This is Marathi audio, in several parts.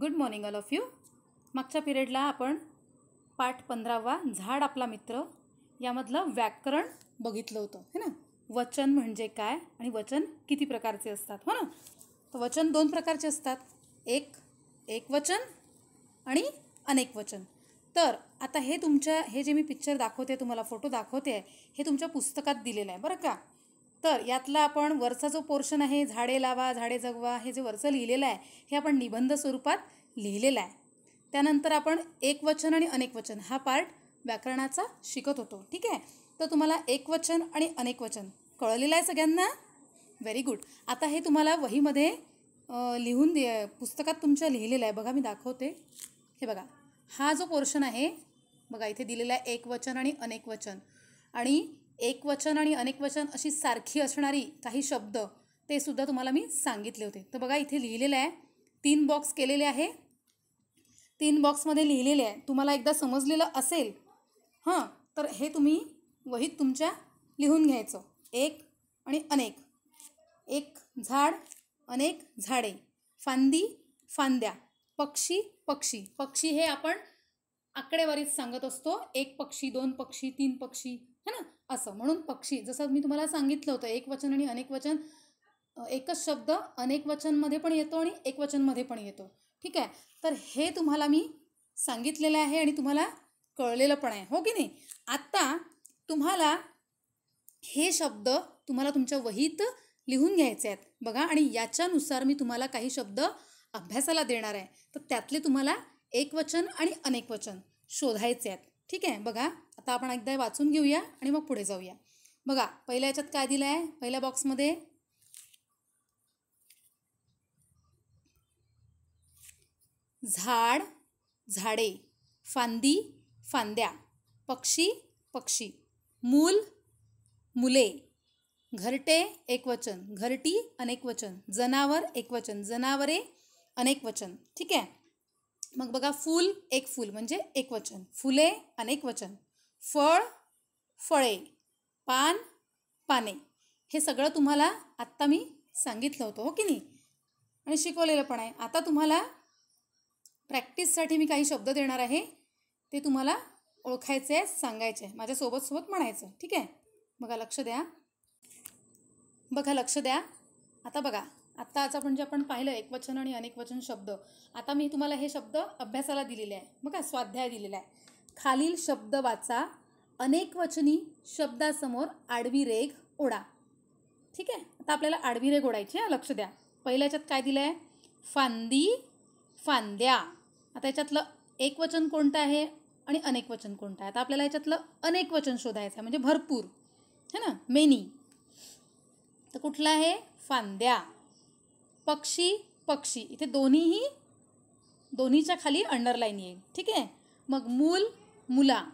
Good morning all of you मागच्या पिरियडला आपण पाठ पंधरावा झाड आपला मित्र यामधलं व्याकरण बघितलं होतं है ना? वचन म्हणजे काय आणि वचन किती प्रकारचे असतात हो ना? तर वचन दोन प्रकारचे असतात. एक एक वचन आणि अनेक वचन. तर आता हे तुमच्या हे जे मी पिक्चर दाखवते तुम्हाला फोटो दाखवते हे तुमच्या पुस्तकात दिलेलं आहे बरं का? तर यातला आपण वरचा जो पोर्शन आहे झाडे लावा झाडे जगवा हे जे वरचं लिहिलेलं आहे हे आपण निबंध स्वरूपात लिहिलेलं आहे. त्यानंतर आपण एकवचन आणि अनेकवचन हा पार्ट व्याकरणाचा शिकत होतो. ठीक आहे? तर तुम्हाला एकवचन आणि अनेकवचन कळलेलं आहे सगळ्यांना? व्हेरी गुड आता हे तुम्हाला वहीमध्ये लिहून दे पुस्तकात तुमच्या लिहिलेलं आहे. बघा मी दाखवते. हे बघा. हा जो पोर्शन आहे बघा इथे दिलेला आहे एकवचन आणि अनेकवचन आणि एक वचन आणि अनेक वचन अशी सारखी असणारी काही शब्द ते सुद्धा तुम्हाला मी सांगितले होते. तर बघा इथे लिहिलेलं आहे तीन बॉक्स केलेले आहे. तीन बॉक्समध्ये लिहिलेले आहे. तुम्हाला एकदा समजलेलं असेल हां तर हे तुम्ही वहीत तुमच्या लिहून घ्यायचं. एक आणि अनेक. एक झाड अनेक झाडे. फांदी फांद्या. पक्षी पक्षी. पक्षी हे आपण आकडेवारीत सांगत असतो. एक पक्षी दोन पक्षी तीन पक्षी. है ना? असं. म्हणून पक्षी जसं मी तुम्हाला सांगितलं होतं एक वचन आणि अनेक वचन एकच शब्द अनेक वचनमध्ये पण येतो आणि एक वचनमध्ये पण येतो. ठीक आहे? तर हे तुम्हाला मी सांगितलेलं आहे आणि तुम्हाला कळलेलं पण आहे. हो की नाही? आत्ता तुम्हाला हे शब्द तुम्हाला तुमच्या वहीत लिहून घ्यायचे आहेत. बघा आणि याच्यानुसार मी तुम्हाला काही शब्द अभ्यासाला देणार आहे. तर त्यातले तुम्हाला एक वचन आणि अनेक वचन शोधायचे आहेत. ठीक आहे? बघा आता आपण एकदा वाचून घेऊया आणि मग पुढे जाऊया. बघा पहिल्या याच्यात काय दिलं आहे पहिल्या बॉक्समध्ये झाड झाडे फांदी फांद्या पक्षी पक्षी मूल मुले घरटे एकवचन घरटी अनेकवचन जनावर एकवचन जनावरे अनेकवचन ठीक आहे? मग बघा फूल एक फूल म्हणजे एक वचन. फुले अनेक वचन. फळ फळे. पान पाने. हे सगळं तुम्हाला आत्ता मी सांगितलं होतं हो की नाही? आणि शिकवलेलं पण आहे. आता तुम्हाला प्रॅक्टिससाठी मी काही शब्द देणार आहे. ते तुम्हाला ओळखायचे आहे सांगायचे. आहे माझ्यासोबत सोबत म्हणायचं. ठीक आहे? बघा लक्ष द्या. बघा लक्ष द्या. आता बघा. आत्ता आज आपण जे आपण पाहिलं एक वचन आणि अनेक वचन शब्द आता मी तुम्हाला हे शब्द अभ्यासाला दिलेले आहे. बघा स्वाध्याय दिलेला आहे. खालील शब्द वाचा अनेक वचनी शब्दासमोर आडवी रेघ ओढा. ठीक आहे? आता आपल्याला आडवी रेघ ओढायची आहे लक्ष द्या. पहिल्या याच्यात काय दिलं आहे फांदी फांद्या. आता याच्यातलं एक वचन कोणतं आहे आणि अनेक वचन कोणतं आहे? आता आपल्याला याच्यातलं अनेक वचन शोधायचं आहे म्हणजे भरपूर. है ना? मेनी. तर कुठलं आहे? फांद्या. पक्षी पक्षी. इथे दोन्हीही दोन्हीच्या खाली अंडरलाईन येईल. ठीक आहे? मग मूल मुला.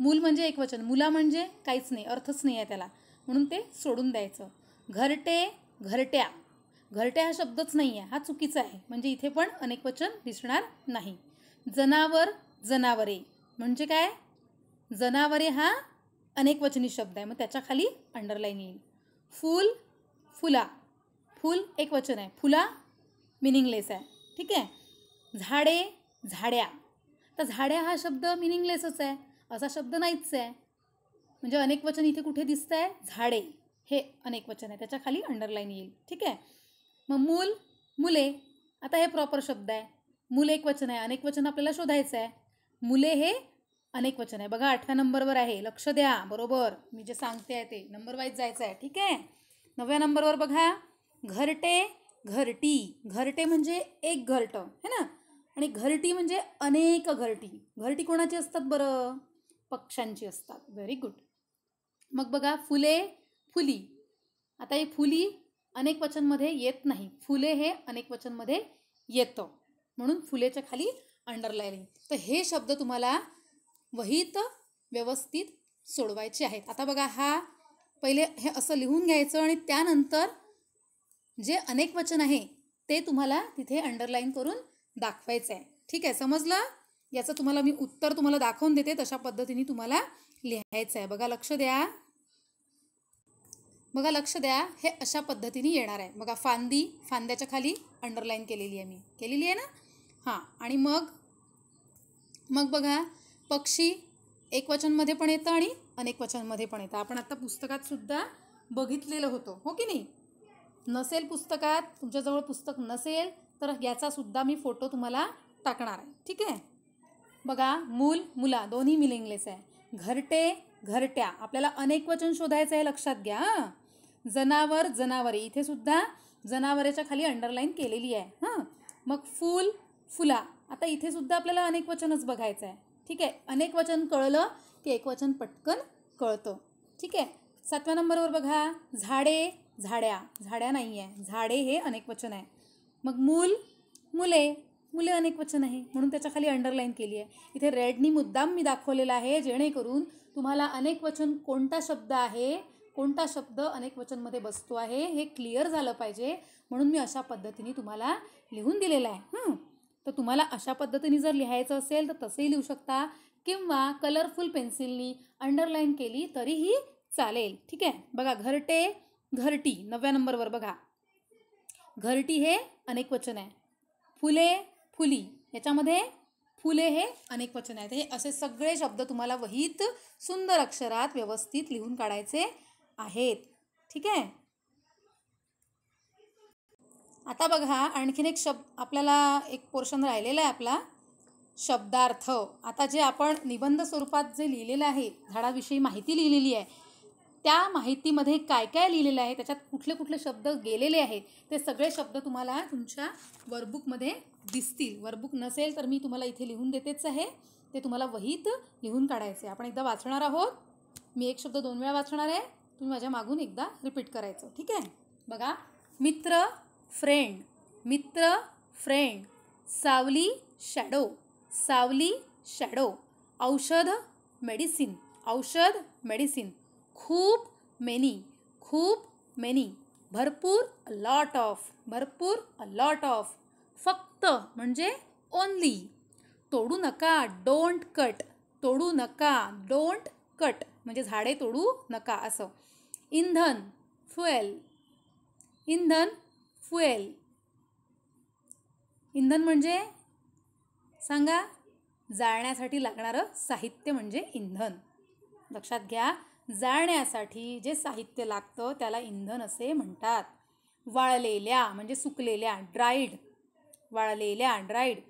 मूल म्हणजे एक वचन. मुला म्हणजे काहीच नाही अर्थच नाही आहे त्याला. म्हणून ते सोडून द्यायचं. घरटे घरट्या. घरट्या हा शब्दच नाही आहे. हा चुकीचा आहे. म्हणजे इथे पण अनेक वचन दिसणार नाही. जनावर जनावरे. म्हणजे काय? जनावरे हा अनेक वचनी शब्द आहे. मग त्याच्याखाली अंडरलाईन येईल. फूल फुला. फूल एक वचन आहे. फुला मिनिंगलेस आहे. ठीक आहे? झाडे झाड्या. तर झाड्या हा शब्द मिनिंगलेसच आहे. असा शब्द नाहीच आहे. म्हणजे अनेक वचन इथे कुठे दिसतं आहे झाडे. हे अनेक वचन आहे. त्याच्याखाली अंडरलाईन येईल. ठीक आहे? मग मूल मुले. आता हे प्रॉपर शब्द आहे. मूल एक वचन आहे. अनेक वचन आपल्याला शोधायचं आहे. मुले हे अनेक वचन आहे. बघा आठव्या नंबरवर आहे. लक्ष द्या. बरोबर. मी जे सांगते आहे ते. नंबर वाईज जायचं आहे. ठीक आहे? नवव्या नंबरवर बघा. घरटे घरटी. घरटे म्हणजे एक घरटं है ना? आणि घरटी म्हणजे अनेक घरटी. घरटी कोणाची असतात बरं? पक्ष्यांची असतात. व्हेरी गुड मग बघा फुले फुली. आता हे फुली अनेक वचनमध्ये येत नाही. फुले हे अनेक वचनमध्ये येतं. म्हणून फुलेच्या खाली अंडरलाईनिंग तर हे शब्द तुम्हाला वहीत व्यवस्थित सोडवायचे आहेत. आता बघा हा पहिले हे असं लिहून घ्यायचं आणि त्यानंतर जे अनेक वचन आहे ते तुम्हाला तिथे अंडरलाईन करून दाखवायचं आहे ठीक आहे? समजलं? याचं तुम्हाला मी उत्तर तुम्हाला दाखवून देते तशा पद्धतीने तुम्हाला लिहायचं आहे बघा लक्ष द्या. बघा लक्ष द्या. हे अशा पद्धतीने येणार आहे. बघा फांदी फांद्याच्या खाली अंडरलाईन केलेली आहे मी. केलेली आहे ना? हां. आणि मग? मग बघा पक्षी एकवचनमध्ये पण येतं आणि अनेक वचनमध्ये पण येतं. आपण आत्ता पुस्तकात सुद्धा बघितलेलं होतं. हो की नाही? नसेल पुस्तकात तुमच्याजवळ पुस्तक नसेल तर याचासुद्धा मी फोटो तुम्हाला टाकणार आहे. ठीक आहे? बघा मूल मुला दोन्ही मिलिंगलेस आहे. घरटे घरट्या. आपल्याला अनेक वचन शोधायचं आहे लक्षात घ्या जनावर जनावरे. इथे सुद्धा जनावरेच्या खाली अंडरलाईन केलेली आहे हां. मग फूल फुला. आता इथे सुद्धा आपल्याला अनेक वचनच बघायचं आहे. ठीक आहे? अनेक वचन कळलं की एक वचन पटकन कळतं. ठीक आहे? सातव्या नंबरवर बघा. झाडे झाड्या झाड्या नाही आहे झाडे हे अनेक वचन आहे. मग मूल मुले मुले अनेक वचन आहे. म्हणून त्याच्याखाली अंडरलाईन केली आहे इथे रेडनी मुद्दाम मी दाखवलेला आहे जेणेकरून तुम्हाला अनेक वचन कोणता शब्द आहे कोणता शब्द अनेक वचनमध्ये बसतो आहे हे क्लिअर झालं पाहिजे. म्हणून मी अशा पद्धतीने तुम्हाला लिहून दिलेलं आहे. हं. तर तुम्हाला अशा पद्धतीने जर लिहायचं असेल तर तसंही लिहू शकता. किंवा कलरफुल पेन्सिलनी अंडरलाईन केली तरीही चालेल. ठीक आहे? बघा घरटे घरटी नवव्या नंबरवर बघा. घरटी हे अनेक वचन आहे. फुले फुली याच्यामध्ये फुले हे अनेक वचन आहेत हे असे सगळे शब्द तुम्हाला वहीत सुंदर अक्षरात व्यवस्थित लिहून काढायचे आहेत. ठीक आहे? आता बघा आणखीन एक शब्द आपल्याला एक पोर्शन राहिलेला आहे आपला. शब्दार्थ. आता जे आपण निबंध स्वरूपात जे लिहिलेलं आहे झाडाविषयी माहिती लिहिलेली आहे त्या माहितीमध्ये काय काय लिहिलेलं आहे? त्याच्यात कुठले कुठले शब्द गेलेले आहेत? ते सगळे शब्द तुम्हाला तुमच्या वर्कबुकमध्ये दिसतील. वर्कबुक नसेल तर मी तुम्हाला इथे लिहून देतेच आहे. ते तुम्हाला वहीत लिहून काढायचे. आपण एकदा वाचणार आहोत. मी एक शब्द दोन वेळा वाचणार आहे. तुम्ही माझ्या मागून एकदा रिपीट करायचं. ठीक आहे? बघा. मित्र फ्रेंड मित्र फ्रेंड सावली शॅडो सावली शॅडो औषध मेडिसिन औषध मेडिसिन खूप मेनी खूप मेनी भरपूर अ लॉट ऑफ भरपूर अ लॉट ऑफ फक्त म्हणजे ओनली तोडू नका डोंट कट तोडू नका डोंट कट म्हणजे झाडे तोडू नका असं. इंधन फुएल इंधन फुएल इंधन म्हणजे? सांगा. जाळण्यासाठी लागणारं साहित्य म्हणजे इंधन. लक्षात घ्या. जाळण्यासाठी जे साहित्य लागतं त्याला इंधन असे म्हणतात. वाळलेल्या म्हणजे सुकलेल्या ड्राईड वाळलेल्या ड्राईड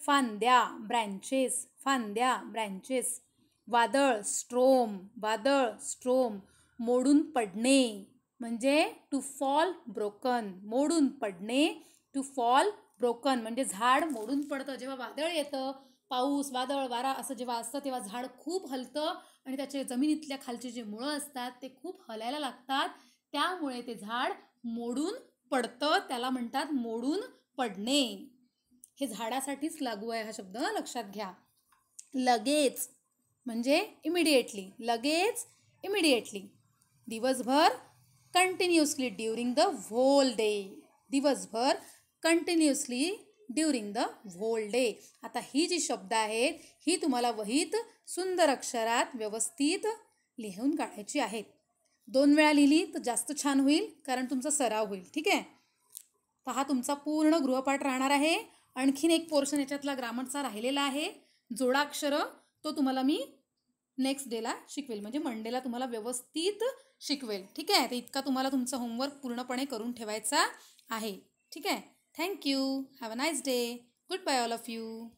फांद्या ब्रँचेस फांद्या ब्रँचेस वादळ स्ट्रोम वादळ स्ट्रोम मोडून पडणे म्हणजे टू फॉल ब्रोकन मोडून पडणे टू फॉल ब्रोकन म्हणजे झाड मोडून पडतं. जेव्हा वादळ येतं पाऊस वादळ वारा असं जेव्हा असतं तेव्हा झाड खूप हलतं आणि त्याचे जमिनीतल्या खालचे जे मुळं असतात ते खूप हलायला लागतात. त्यामुळे ते झाड मोडून पडतं. त्याला म्हणतात मोडून पडणे. हे झाडासाठीच लागू आहे हा शब्द. लक्षात घ्या. लगेच म्हणजे इमिडिएटली लगेच इमिडिएटली दिवसभर continuously during the whole day दिवसभर continuously during the whole day आता ही जी शब्द आहेत ही तुम्हाला वहीत सुंदर अक्षरात व्यवस्थित लिहून काढायची आहेत. दोन वेळा लिहिली तर जास्त छान होईल कारण तुमचा सराव होईल. ठीक आहे? तर हा तुमचा पूर्ण गृहपाठ राहणार आहे. आणखीन एक पोर्शन याच्यातला ग्रामरचा राहिलेला आहे. जोडाक्षर तो तुम्हाला मी नेक्स्ट डेला शिकवेल. म्हणजे मंडेला तुम्हाला व्यवस्थित शिकवेल. ठीक आहे? तर इतका तुम्हाला तुमचा होमवर्क पूर्णपणे करून ठेवायचा आहे. ठीक आहे? Thank you. Have a nice day. Goodbye all of you.